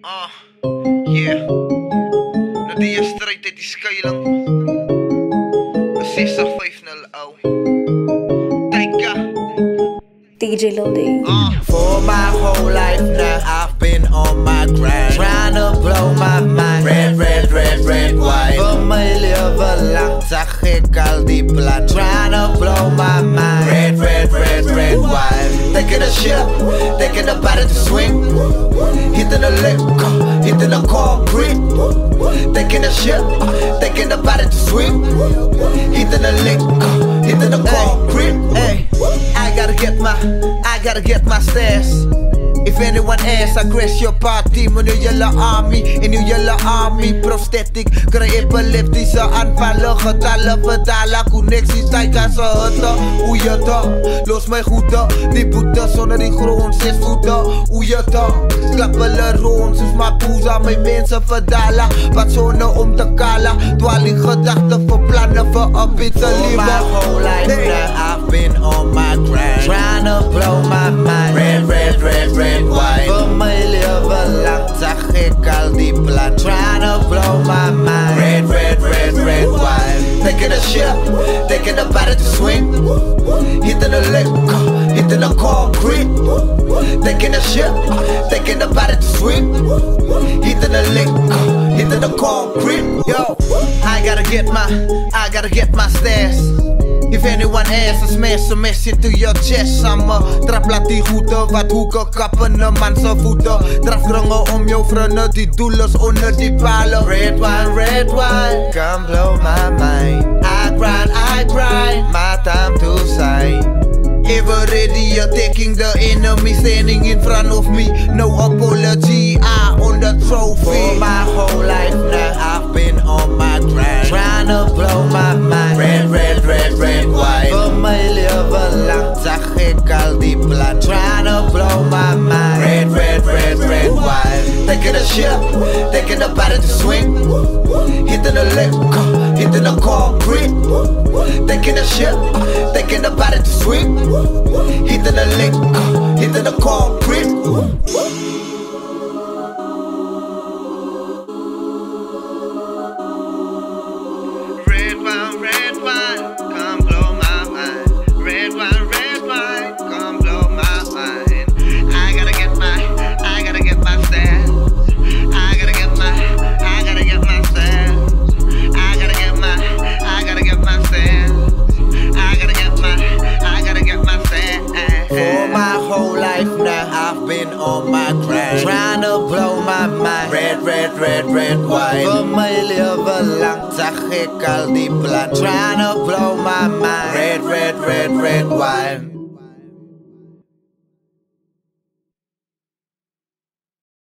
Ah, yeah. Nou die is strijd uit die skuiling. Een 6 of 5 0 ou. Tyka. DJ Lil D. Ah. For my whole life now, I've been on my grind. Trying to blow my mind. Red, red, red, red, white. Voor mijn leven lang zag ik al die plan. Trying to ship, taking a body to swing. Hitting a lick, uh, hitting a concrete. Taking a ship, taking a body to swing. Hitting a lick, uh, hitting a concrete. Hey, I gotta get my, I gotta get my stairs. If anyone asks, I grace your party. Mijn hele army, in uw hele army. Prosthetic, krijg epileptische aanvallen Getallen. Vertalen, connecties, tijden ze hutten. Hoe je dat, los mij goed Die boete zonder die grond, zes voeten. Hoe je dat, klappelen rond. My poes aan mijn mensen verdalen. Wat zone om te kalen. Dwaling gedachten voor plannen voor een beter leven my whole life I've been on my grind. Trying to blow my mind. Red, red, red, red, white. Voor mijn leven lang zag ik al die plan Trying to blow my mind Red, red, red, red, white. Taking a ship, taking a body to swing Hitting a lick, hitting a concrete. Taking a ship, taking a body to swing Hitting a lick, hitting a concrete. Yo, I gotta get my, I gotta get my stairs If anyone asks, I smash a mesh into your chest. I'ma trap laat die goede wat hoeken kappen een man zijn voeten. Draf grongen om jouw vrienden, die doelers onder die palen. Red wine, red wine, come blow my mind. I grind, I grind, my time to shine. Ever ready, taking the enemy standing in front of me. No apology, I own the trophy. For my whole life red, red, white Voor mijn leven lang zag ik plan. Trying to blow my mind. Red, red, red, red, white Taking a ship, taking a body to swing. Hitting a lick, hitting a concrete. Taking a ship, taking a body to swing. Hitting a lick, hitting a concrete. Red wine, red wine, whole life now, I've been on my grind. Trying to blow my mind. Red, red, red, red, mijn leven lang zag ik al die plan. Trying to blow my mind. Red, red, red, red, white.